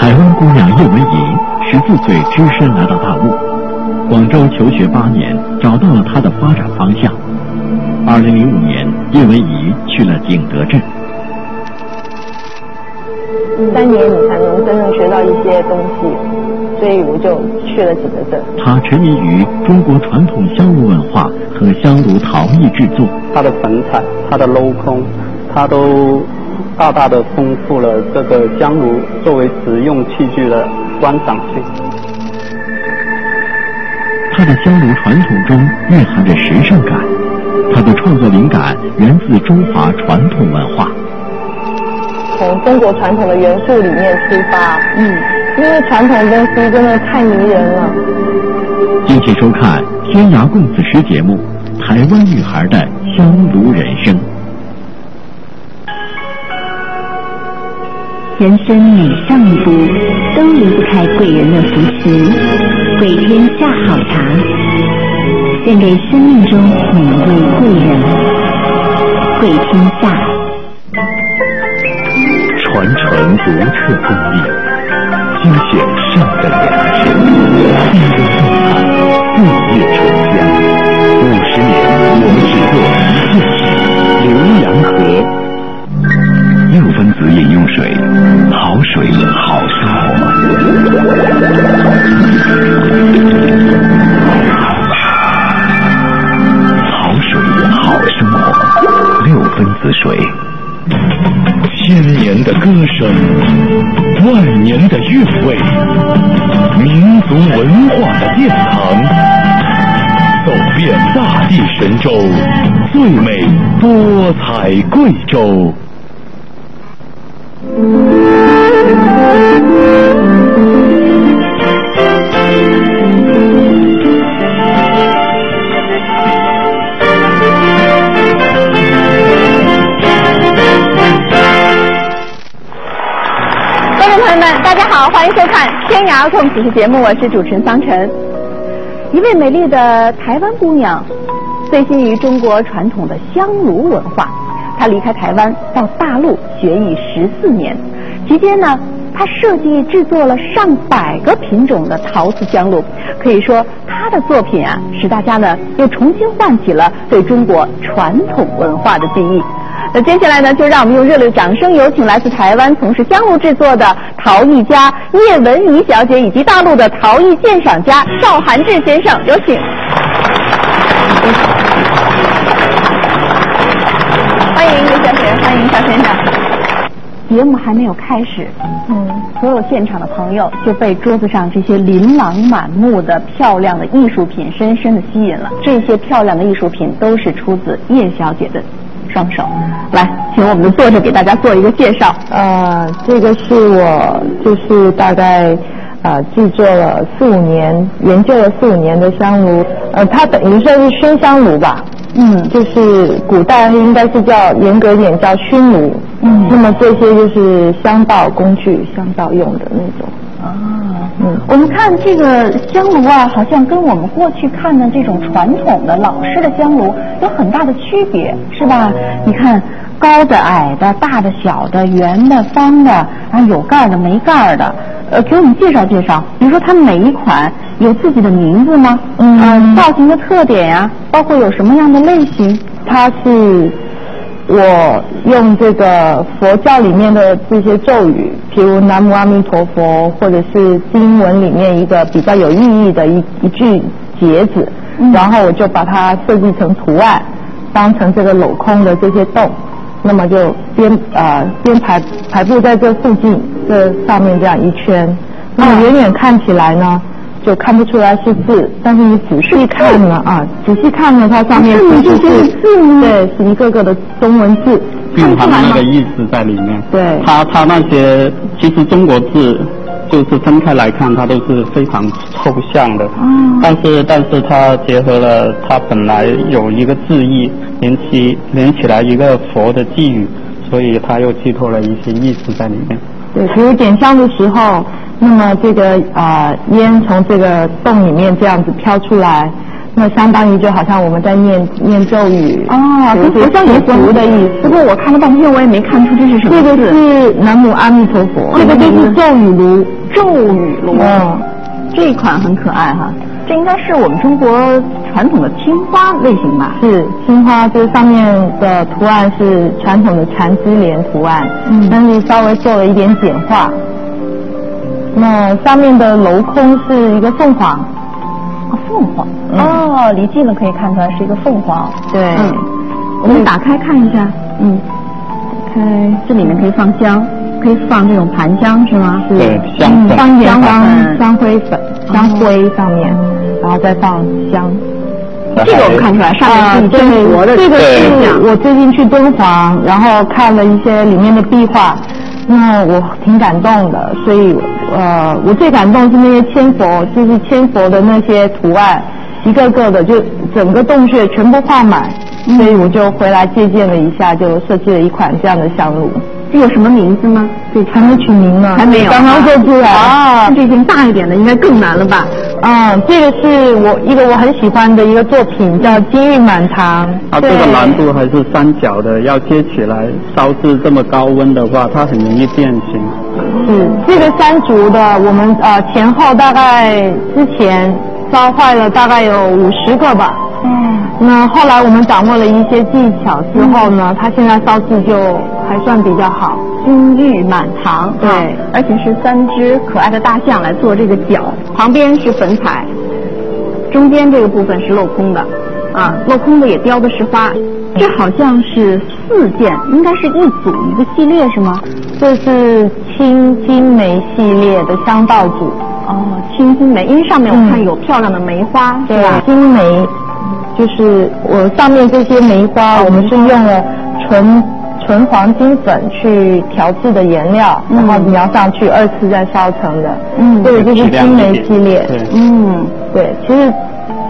台湾姑娘叶文怡，十四岁只身来到大陆，广州求学八年，找到了她的发展方向。二零零五年，叶文怡去了景德镇。三年你才能真正学到一些东西，所以我就去了景德镇。他沉迷于中国传统香炉文化和香炉陶艺制作。它的粉彩、它的镂空，它都大大的丰富了这个香炉作为实用器具的观赏性。它的香炉传统中蕴含着时尚感，它的创作灵感源自中华传统文化。从中国传统的元素里面出发，嗯，因为传统东西真的太迷人了。敬请收看《天涯共此时》节目《台湾女孩的香炉人生》。每上一步，都离不开贵人的扶持。贵天下好茶，献给生命中每一位贵人。贵天下。传承独特工艺，惊显上等雅致，金光灿烂，日夜好水好生活，六分子水。千年的歌声，万年的韵味，民族文化的殿堂，走遍大地神州，最美多彩贵州。好，欢迎收看《天涯共喜事》节目，我是主持人桑晨。一位美丽的台湾姑娘，醉心于中国传统的香炉文化。她离开台湾到大陆学艺十四年，期间呢，她设计制作了上百个品种的陶瓷香炉。可以说，她的作品啊，使大家呢又重新唤起了对中国传统文化的记忆。那接下来呢，就让我们用热烈掌声，有请来自台湾从事香炉制作的陶艺家叶文怡小姐，以及大陆的陶艺鉴赏家邵涵志先生，有请。欢迎叶小姐，欢迎邵先生。节目还没有开始，嗯，所有现场的朋友就被桌子上这些琳琅满目的漂亮的艺术品深深的吸引了。这些漂亮的艺术品都是出自叶小姐的双手。来，请我们的作者给大家做一个介绍。呃，这个是我就是大概呃制作了四五年，研究了四五年的香炉，呃，它等于算是熏香炉吧。嗯，就是古代应该是叫严格一点叫熏炉。嗯，那么这些就是香道工具，香道用的那种。啊，嗯，我们看这个香炉啊，好像跟我们过去看的这种传统的老式的香炉有很大的区别，是吧？你看高的、矮的、大的、小的、圆的、方的，啊，有盖的、没盖的，呃，给我们介绍介绍。比如说，它每一款有自己的名字吗？嗯，造型的特点呀，包括有什么样的类型？它是。我用这个佛教里面的这些咒语，譬如南无阿弥陀佛，或者是经文里面一个比较有意义的一一句节子，然后我就把它设计成图案，当成这个镂空的这些洞，那么就编呃编排排布在这附近这上面这样一圈，那么远远看起来呢。就看不出来是字，但是你仔细看了啊，仔细看了，它上面其实是字，对，是一个个的中文字，蕴含那个意思在里面。对，它它那些其实中国字就是分开来看，它都是非常抽象的。嗯。但是但是它结合了它本来有一个字意，连起连起来一个佛的寄语，所以它又寄托了一些意思在里面。对，比如点香的时候。那么这个啊烟从这个洞里面这样子飘出来，那相当于就好像我们在念念咒语哦，这佛教有关福的意思。不过我看了半天，我也没看出这是什么这个。是南无阿弥陀佛，这个就是咒语炉。咒语炉，嗯，这一款很可爱哈。这应该是我们中国传统的青花类型吧？是青花，就是上面的图案是传统的缠枝莲图案，嗯但是稍微做了一点简化。那上面的镂空是一个凤凰，啊，凤凰。嗯哦，离近了可以看出来是一个凤凰。对，嗯，我们打开看一下。嗯，打开这里面可以放香，可以放这种盘香是吗？是对香粉香香粉香灰粉、香灰上面，然后再放香。这个我们看出来，上面是对真佛的这个是我最近去敦煌，然后看了一些里面的壁画，那我挺感动的，所以呃，我最感动是那些千佛，就是千佛的那些图案，一个个的就整个洞穴全部画满，所以我就回来借鉴了一下，就设计了一款这样的香炉。这有什么名字吗？对还没取名呢，还没有，刚刚做出来。啊，这已经大一点的，应该更难了吧？嗯，这个是我一个我很喜欢的一个作品，叫《金玉满堂》。啊这个难度还是三角的，要接起来烧制这么高温的话，它很容易变形。是这个山竹的，我们呃前后大概之前烧坏了大概有五十个吧。嗯，那后来我们掌握了一些技巧之后呢，它现在烧制就还算比较好。金玉满堂，对啊而且是三只可爱的大象来做这个角，旁边是粉彩，中间这个部分是镂空的，啊，镂空的也雕的是花，这好像是四件，应该是一组一个系列是吗？这是青金梅系列的香道组。哦，青金梅，因为上面我嗯看有漂亮的梅花，是对吧？，金梅就是我上面这些梅花，我们是用了纯纯黄金粉去调制的颜料，嗯然后描上去，二次再烧成的。嗯这个就是体量金梅系列。对，嗯，对，其实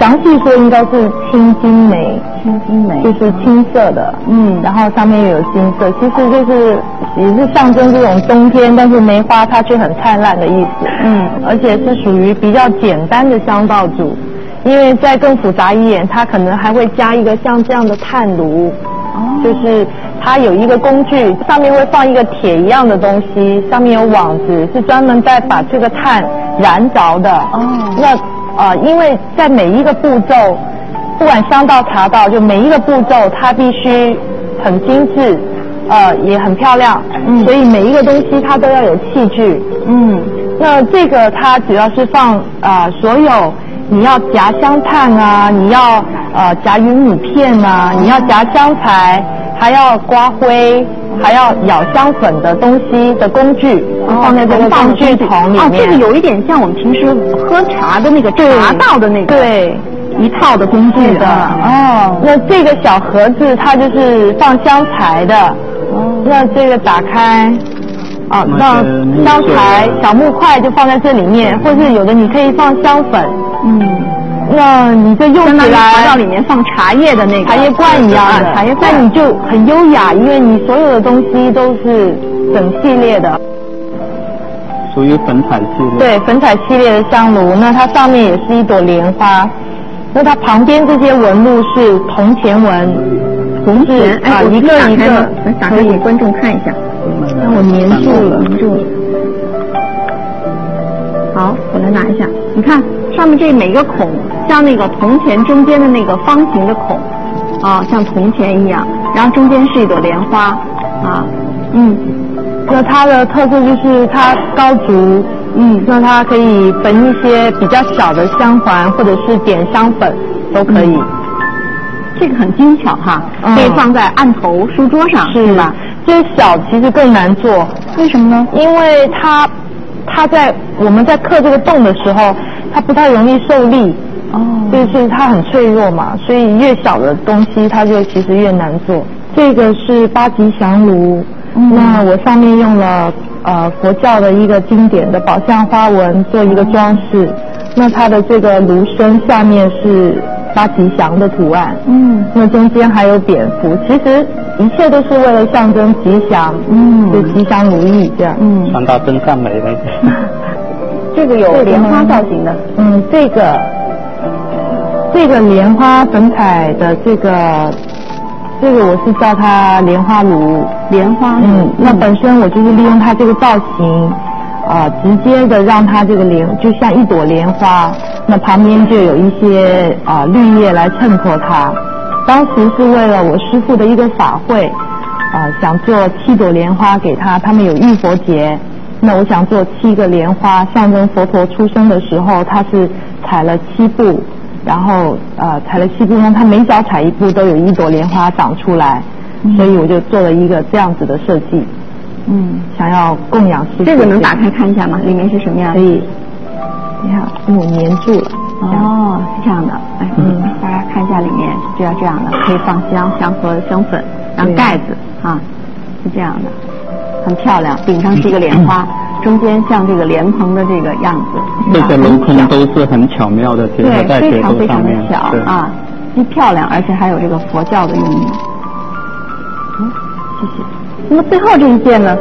详细说应该是青金梅，青金梅就是青色的，嗯然后上面又有金色，其实就是也是象征这种冬天，但是梅花它却很灿烂的意思。嗯，而且是属于比较简单的香道组，因为再更复杂一点，它可能还会加一个像这样的炭炉，哦就是它有一个工具，上面会放一个铁一样的东西，上面有网子，是专门在把这个炭燃着的。哦那呃，因为在每一个步骤，不管香道茶道，就每一个步骤它必须很精致，呃，也很漂亮，嗯所以每一个东西它都要有器具。嗯那这个它主要是放啊、呃所有你要夹香炭啊，你要呃夹云母片啊，你要夹香材，还要刮灰，还要舀香粉的东西的工具，放在这个工具桶里面。哦，这个有一点像我们平时喝茶的那个茶道的那个对。一套的工具的啊。哦，那这个小盒子它就是放香材的，哦那这个打开，啊，那香碎材啊小木块就放在这里面，或是有的你可以放香粉，嗯，那你这用起来到里面放茶叶的那个茶叶罐一样的，啊茶叶罐那你就很优雅，因为你所有的东西都是整系列的。属于粉彩系列。对，粉彩系列的香炉，那它上面也是一朵莲花，那它旁边这些纹路是铜钱纹，铜钱，啊哎，我一个一个来打开可以给观众看一下。让我粘住了。粘住了。好，我来拿一下。你看上面这每一个孔，像那个铜钱中间的那个方形的孔，啊，像铜钱一样。然后中间是一朵莲花，啊，嗯，那它的特色就是它高足，嗯，那它可以焚一些比较小的香环，或者是点香粉都可以。这个很精巧哈，嗯可以放在案头、书桌上，是吧？？这小其实更难做，为什么呢？因为它它在我们在刻这个洞的时候，它不太容易受力。哦就是它很脆弱嘛，所以越小的东西它就其实越难做。这个是八吉祥炉，嗯那我上面用了呃佛教的一个经典的宝相花纹做一个装饰，那它的这个炉身下面是八吉祥的图案，嗯。那中间还有蝙蝠，其实一切都是为了象征吉祥，嗯。就吉祥如意这样。嗯，传达真善美那个。这个有莲花造型的，嗯，这个这个莲花粉彩的这个，这个我是叫它莲花炉。莲花。嗯，那本身我就是利用它这个造型，啊、直接的让它这个莲就像一朵莲花，那旁边就有一些啊、绿叶来衬托它。当时是为了我师傅的一个法会，啊、想做七朵莲花给他，他们有浴佛节，那我想做七个莲花，象征佛陀出生的时候他是踩了七步，然后呃踩了七步，让他每脚踩一步都有一朵莲花长出来，所以我就做了一个这样子的设计，嗯，想要供养。这个能打开看一下吗？里面是什么样的？可以，你看，我粘住了。哦，是这样的，哎，嗯大家看一下里面是这样这样的，可以放香香和香粉，然后盖子啊是这样的，很漂亮，顶上是一个莲花，中间像这个莲蓬的这个样子，这些镂空都是很巧妙的结合对，在结非常非常的巧啊，既漂亮，而且还有这个佛教的用意。嗯，谢谢。那么最后这一件呢？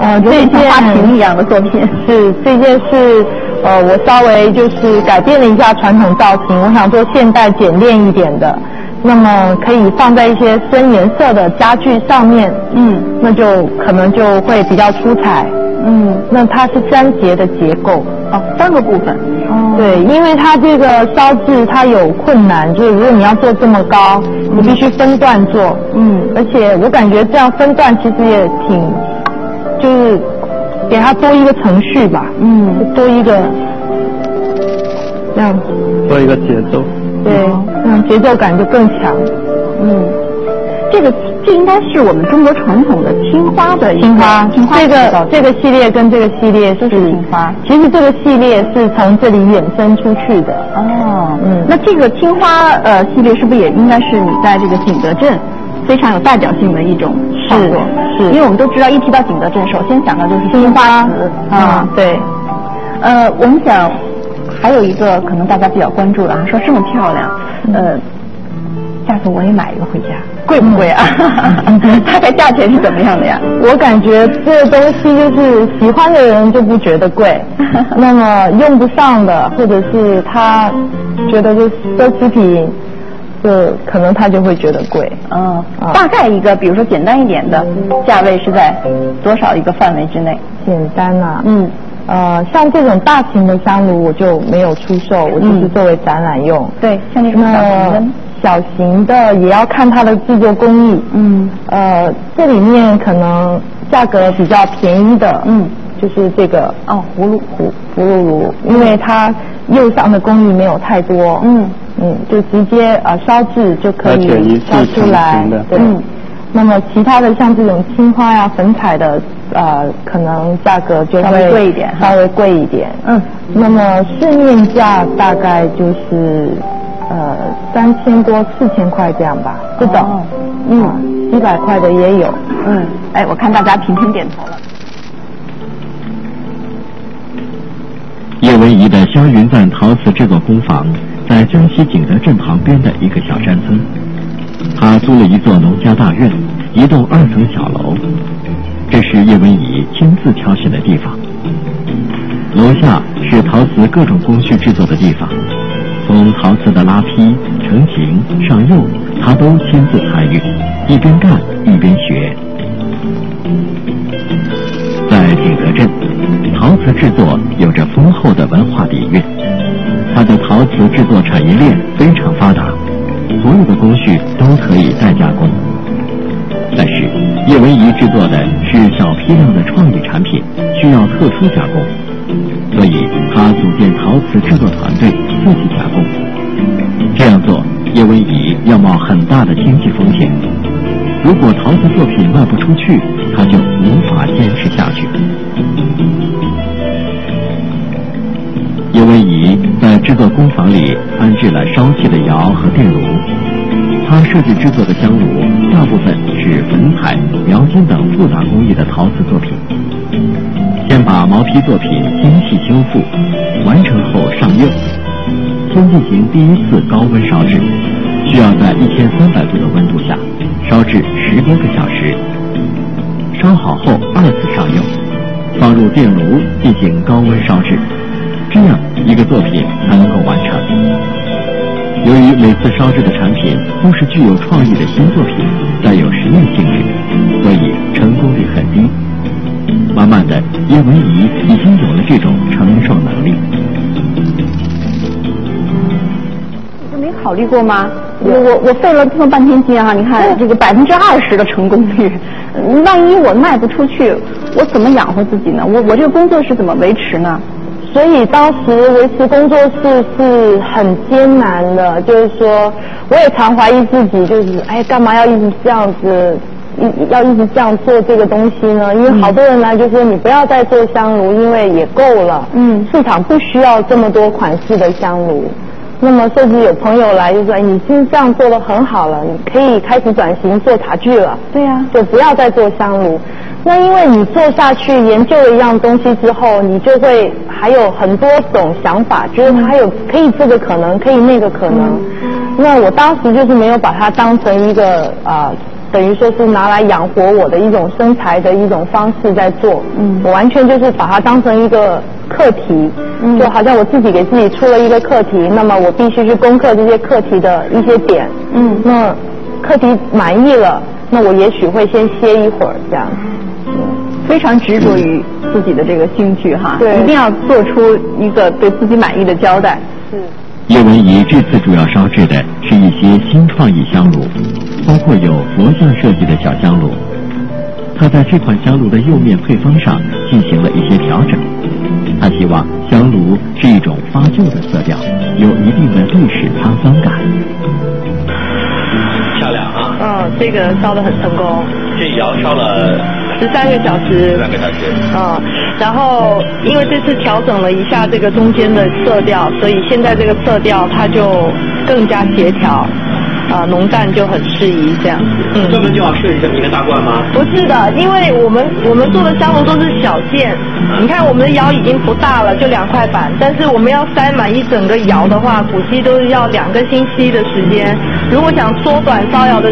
呃，有点像件花瓶一样的作品。是这件是 呃，我稍微就是改变了一下传统造型，我想做现代简练一点的，那么可以放在一些深颜色的家具上面，嗯那就可能就会比较出彩。嗯，那它是三节的结构，哦，三个部分。哦，对，因为它这个烧制它有困难，就是如果你要做这么高，你必须分段做，嗯而且我感觉这样分段其实也挺，就是给它多一个程序吧，嗯，多一个这样，子。多一个节奏。对，这样节奏感就更强。嗯，这个这应该是我们中国传统的青花的青花，青花这个这个系列跟这个系列是都是青花。其实这个系列是从这里衍生出去的。哦，嗯那这个青花呃系列是不是也应该是你在这个景德镇非常有代表性的一种创作？是因为我们都知道一提到景德镇，首先想到就是青花瓷啊嗯，。对，呃，我们想还有一个可能大家比较关注的啊，说这么漂亮，呃，下次我也买一个回家，贵不贵啊？大概价钱是怎么样的呀？我感觉这东西就是喜欢的人就不觉得贵，那么用不上的或者是他觉得是奢侈品，就可能他就会觉得贵。嗯啊，大概一个，比如说简单一点的价位是在多少一个范围之内？简单啊，嗯呃，像这种大型的香炉我就没有出售，我就是嗯作为展览用。对，像那种小型的那，小型的也要看它的制作工艺。嗯。呃，这里面可能价格比较便宜的，嗯，就是这个哦，葫芦葫葫芦炉，因为它釉上的工艺没有太多，嗯。嗯，就直接呃烧制就可以烧出来。嗯。那么其他的像这种青花呀、粉彩的，呃，可能价格就稍微会贵一点。稍微贵一点。嗯，那么市面价大概就是呃三千多、四千块这样吧，不等。哦嗯嗯，几百块的也有。嗯，哎，我看大家频频点头了。叶文怡的霄云赞陶瓷制作工坊在江西景德镇旁边的一个小山村，他租了一座农家大院，一栋二层小楼，这是叶文怡亲自挑选的地方。楼下是陶瓷各种工序制作的地方，从陶瓷的拉坯、成型、上釉，他都亲自参与，一边干一边学。在景德镇，陶瓷制作有着丰厚的文化底蕴，它的陶瓷制作产业链非常发达，所有的工序都可以再加工。但是叶文仪制作的是小批量的创意产品，需要特殊加工，所以他组建陶瓷制作团队自己加工。这样做，叶文仪要冒很大的经济风险。如果陶瓷作品卖不出去，他就无法坚持下去。叶文仪在制作工坊里安置了烧气的窑和电炉。他设计制作的香炉大部分是粉彩、描金等复杂工艺的陶瓷作品。把毛坯作品精细修复，完成后上釉，先进行第一次高温烧制，需要在一千三百度的温度下烧制十多个小时。烧好后二次上釉，放入电炉进行高温烧制，这样一个作品才能够完成。由于每次烧制的产品都是具有创意的新作品，带有实验性质，所以成功率很低。慢慢的，叶文仪已经有了这种承受能力。你就没考虑过吗？我我我费了这么半天劲啊！你看这个百分之二十的成功率，万一我卖不出去，我怎么养活自己呢？我我这个工作室怎么维持呢？所以当时维持工作室是很艰难的，就是说，我也常怀疑自己，就是哎，干嘛要一直这样子，一要一直这样做这个东西呢？因为好多人来就说你不要再做香炉，因为也够了，嗯市场不需要这么多款式的香炉。那么甚至有朋友来就说，哎，你已经这样做的很好了，你可以开始转型做茶具了。对呀就不要再做香炉。那因为你做下去研究了一样东西之后，你就会还有很多种想法，觉得它还有可以这个可能，可以那个可能。那我当时就是没有把它当成一个啊、等于说是拿来养活我的一种身材的一种方式在做。嗯我完全就是把它当成一个课题，嗯就好像我自己给自己出了一个课题，那么我必须去攻克这些课题的一些点。嗯那课题满意了，那我也许会先歇一会儿这样。非常执着于自己的这个兴趣哈，对一定要做出一个对自己满意的交代。是。叶文仪这次主要烧制的是一些新创意香炉，包括有佛像设计的小香炉。他在这款香炉的釉面配方上进行了一些调整。他希望香炉是一种发旧的色调，有一定的历史沧桑感。漂亮啊！嗯，这个烧的很成功，这窑烧了十三个小时。三个小时。嗯，然后因为这次调整了一下这个中间的色调，所以现在这个色调它就更加协调，啊、浓淡就很适宜这样子。嗯。专门就要设计这么一个大罐吗？不是的，因为我们我们做的香炉都是小件，你看我们的窑已经不大了，就两块板，但是我们要塞满一整个窑的话，估计都是要两个星期的时间。如果想缩短烧窑的